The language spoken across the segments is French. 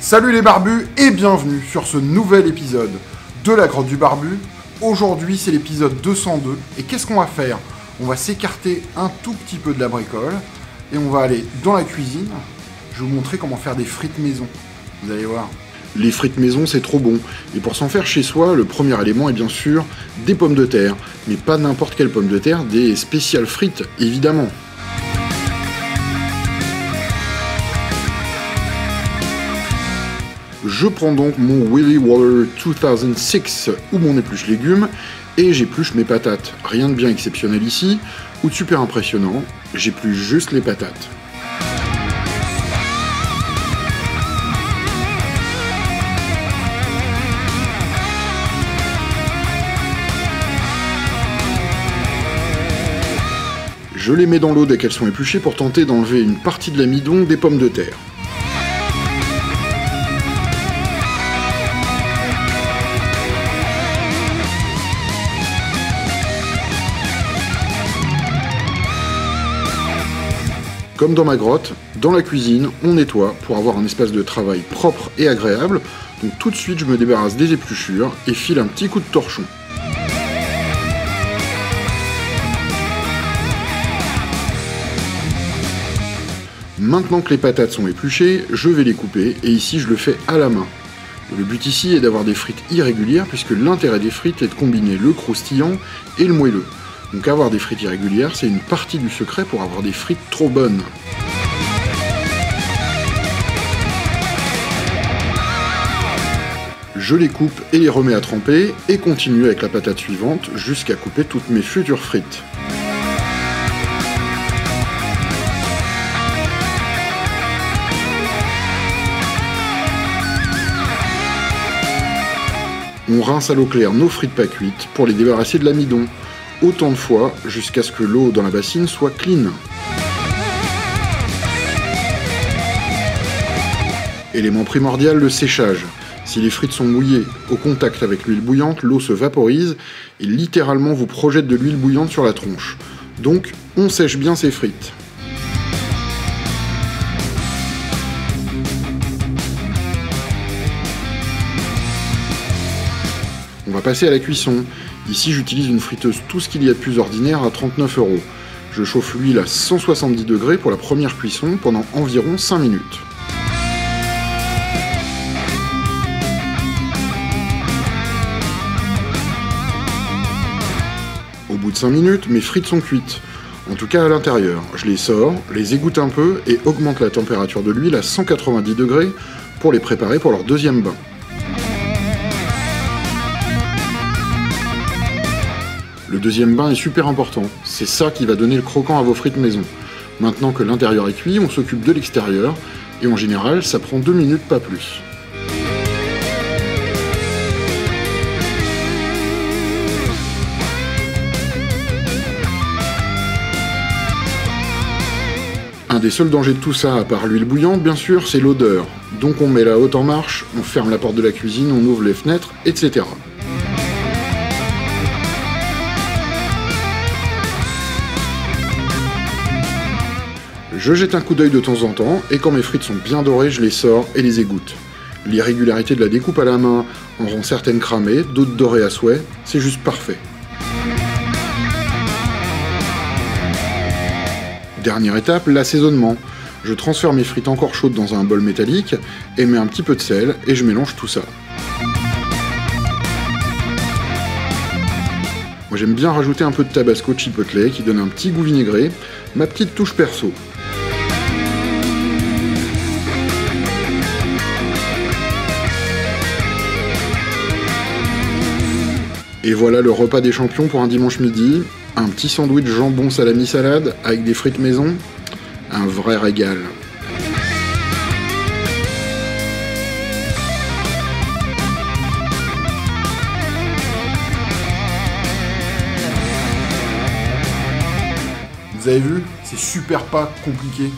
Salut les barbus et bienvenue sur ce nouvel épisode de la grotte du barbu. Aujourd'hui c'est l'épisode 202 et qu'est-ce qu'on va faire? On va s'écarter un tout petit peu de la bricole et on va aller dans la cuisine. Je vais vous montrer comment faire des frites maison. Vous allez voir. Les frites maison c'est trop bon et pour s'en faire chez soi, le premier élément est bien sûr des pommes de terre, mais pas n'importe quelle pomme de terre, des spéciales frites évidemment. Je prends donc mon Willy Waller 2006 ou mon épluche légumes et j'épluche mes patates. Rien de bien exceptionnel ici ou de super impressionnant, j'épluche juste les patates. Je les mets dans l'eau dès qu'elles sont épluchées pour tenter d'enlever une partie de l'amidon des pommes de terre. Comme dans ma grotte, dans la cuisine, on nettoie pour avoir un espace de travail propre et agréable. Donc tout de suite, je me débarrasse des épluchures et file un petit coup de torchon. Maintenant que les patates sont épluchées, je vais les couper et ici je le fais à la main. Le but ici est d'avoir des frites irrégulières puisque l'intérêt des frites est de combiner le croustillant et le moelleux. Donc avoir des frites irrégulières, c'est une partie du secret pour avoir des frites trop bonnes. Je les coupe et les remets à tremper et continue avec la patate suivante jusqu'à couper toutes mes futures frites. On rince à l'eau claire nos frites pas cuites pour les débarrasser de l'amidon autant de fois jusqu'à ce que l'eau dans la bassine soit clean. Élément primordial, le séchage. Si les frites sont mouillées au contact avec l'huile bouillante, l'eau se vaporise et littéralement vous projette de l'huile bouillante sur la tronche. Donc, on sèche bien ses frites. On va passer à la cuisson. Ici, j'utilise une friteuse tout ce qu'il y a de plus ordinaire à 39 euros. Je chauffe l'huile à 170 degrés pour la première cuisson pendant environ 5 minutes. Au bout de 5 minutes, mes frites sont cuites. En tout cas à l'intérieur. Je les sors, les égoutte un peu et augmente la température de l'huile à 190 degrés pour les préparer pour leur deuxième bain. Le deuxième bain est super important, c'est ça qui va donner le croquant à vos frites maison. Maintenant que l'intérieur est cuit, on s'occupe de l'extérieur, et en général, ça prend deux minutes, pas plus. Un des seuls dangers de tout ça, à part l'huile bouillante, bien sûr, c'est l'odeur. Donc on met la haute en marche, on ferme la porte de la cuisine, on ouvre les fenêtres, etc. Je jette un coup d'œil de temps en temps, et quand mes frites sont bien dorées, je les sors et les égoutte. L'irrégularité de la découpe à la main en rend certaines cramées, d'autres dorées à souhait, c'est juste parfait. Dernière étape, l'assaisonnement. Je transfère mes frites encore chaudes dans un bol métallique, et mets un petit peu de sel, et je mélange tout ça. Moi j'aime bien rajouter un peu de tabasco chipotle qui donne un petit goût vinaigré, ma petite touche perso. Et voilà le repas des champions pour un dimanche midi. Un petit sandwich jambon salami salade avec des frites maison. Un vrai régal. Vous avez vu C'est super pas compliqué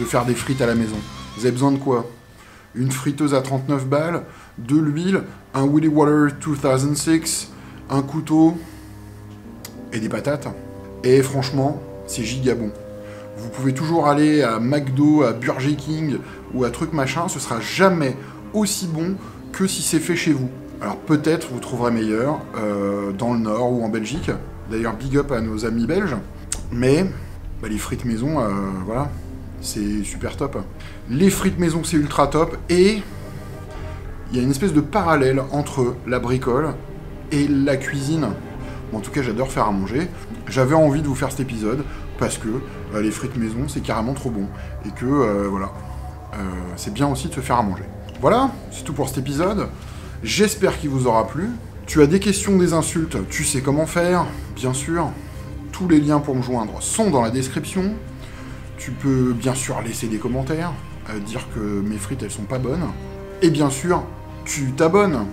de faire des frites à la maison. Vous avez besoin de quoi? Une friteuse à 39 balles, de l'huile, un Willy Water 2006, un couteau et des patates. Et franchement, c'est giga bon. Vous pouvez toujours aller à McDo, à Burger King ou à truc machin, ce sera jamais aussi bon que si c'est fait chez vous. Alors peut-être vous trouverez meilleur euh, dans le Nord ou en Belgique. D'ailleurs, big up à nos amis belges. Mais bah, les frites maison, euh, voilà, c'est super top. Les frites maison, c'est ultra top. Et il y a une espèce de parallèle entre la bricole et la cuisine. en tout cas, j'adore faire à manger. J'avais envie de vous faire cet épisode parce que euh, les frites maison, c'est carrément trop bon. Et que, euh, voilà, euh, c'est bien aussi de se faire à manger. Voilà, c'est tout pour cet épisode. J'espère qu'il vous aura plu. Tu as des questions, des insultes, tu sais comment faire, bien sûr. Tous les liens pour me joindre sont dans la description. Tu peux bien sûr laisser des commentaires, dire que mes frites elles sont pas bonnes. Et bien sûr, tu t'abonnes.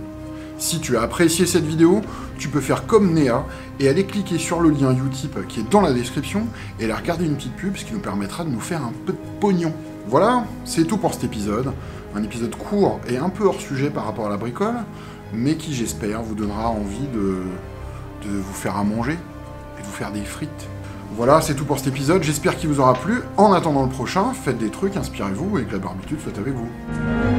Si tu as apprécié cette vidéo, tu peux faire comme Néa et aller cliquer sur le lien Utip qui est dans la description et aller regarder une petite pub, ce qui nous permettra de nous faire un peu de pognon. Voilà, c'est tout pour cet épisode. Un épisode court et un peu hors sujet par rapport à la bricole, mais qui j'espère vous donnera envie de, vous faire à manger et de vous faire des frites. Voilà, c'est tout pour cet épisode, j'espère qu'il vous aura plu. En attendant le prochain, faites des trucs, inspirez-vous et que la barbitude soit avec vous.